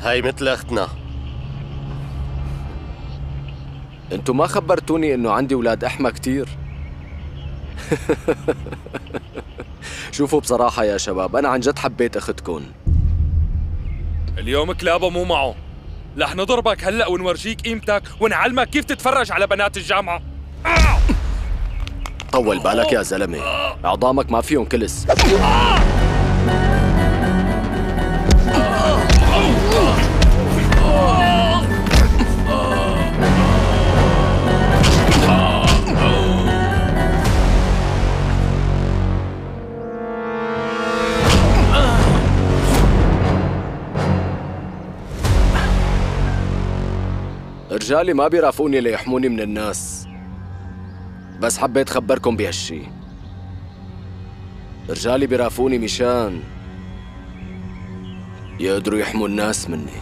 هاي مثل أختنا. أنتوا ما خبرتوني إنه عندي ولاد أحمى كتير. شوفوا بصراحة يا شباب أنا عن جد حبيت أختكم. اليوم كلابة مو معه. رح نضربك هلأ ونورجيك قيمتك ونعلمك كيف تتفرج على بنات الجامعة. طول بالك يا زلمة. عظامك ما فيهم كلس. رجالي ما بيرافقوني ليحموني من الناس. بس حبيت خبركم بهالشي. رجالي بيرافقوني مشان يقدروا يحموا الناس مني.